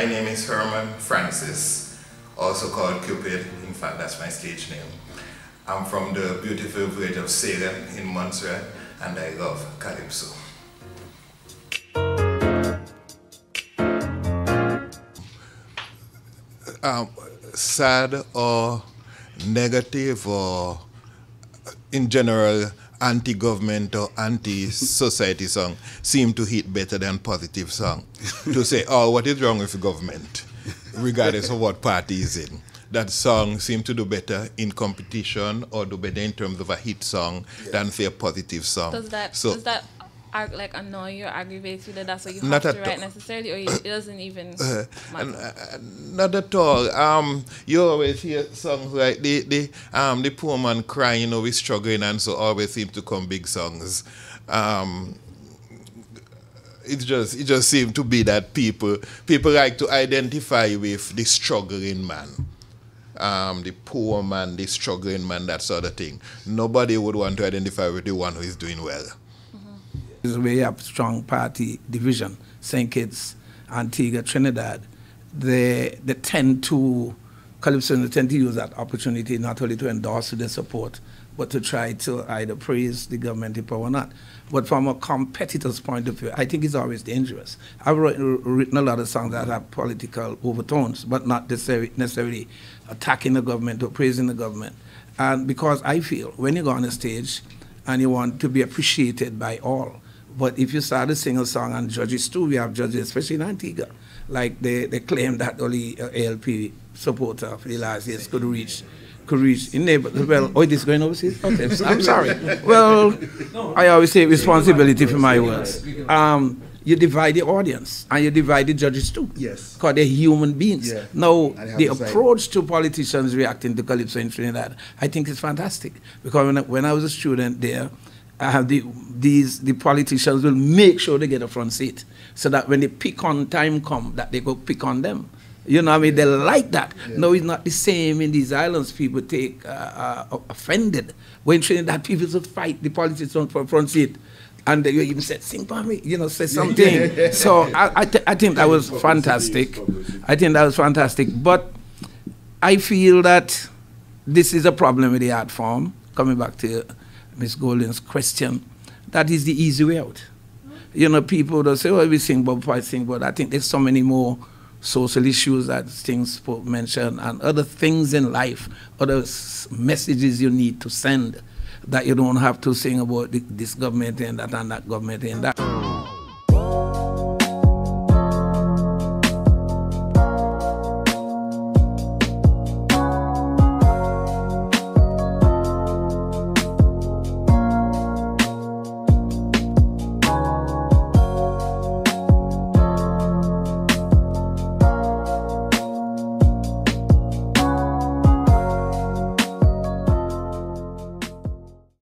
my name is Herman Francis, also called Cupid. In fact, that's my stage name. I'm from the beautiful village of Salem in Montserrat, and I love Calypso. Um, sad or negative or in general anti-government or anti-society song seem to hit better than positive song. to say, oh, what is wrong with the government, regardless of what party is in. That song seem to do better in competition or do better in terms of a hit song yeah. than say a positive song. Does that so, does that like annoy you or aggravate you that that's what you have to write necessarily, or you, it doesn't even uh, uh, Not at all. Um, you always hear songs like the the um the poor man crying, you know, we struggling, and so always seem to come big songs. Um, it just it just seems to be that people people like to identify with the struggling man. Um, the poor man, the struggling man, that sort of thing. Nobody would want to identify with the one who is doing well is where you have strong party division, St. Kitts, Antigua, Trinidad, they, they tend to, Calypso tend to use that opportunity not only to endorse their support, but to try to either praise the government in power or not. But from a competitor's point of view, I think it's always dangerous. I've written a lot of songs that have political overtones, but not necessarily attacking the government or praising the government. And because I feel when you go on a stage and you want to be appreciated by all, but if you start to sing a song and judges too, we have judges, especially in Antigua, like they, they claim that only uh, ALP supporter for the last years could reach could reach in neighbor. Well, oh, this going overseas? Okay, I'm sorry. Well, I always take responsibility for my words. Um, you divide the audience and you divide the judges too. Yes. Because they're human beings. Yeah. Now, the approach to politicians reacting to Calypso in Trinidad, I think is fantastic. Because when I, when I was a student there, uh, the, these, the politicians will make sure they get a front seat so that when the pick on time come, that they go pick on them. You know what I mean? They like that. Yeah. No, it's not the same in these islands. People take uh, uh, offended. When Trinidad people just fight the politicians for front seat. And they even said, sing for me, you know, say something. so I, I, th I think that was fantastic. I think that was fantastic. But I feel that this is a problem with the art form, coming back to Miss Golden's question, that is the easy way out. You know, people don't say, well, we sing Bob I sing, but I think there's so many more social issues that things mentioned and other things in life, other messages you need to send that you don't have to sing about this government and that and that government and that.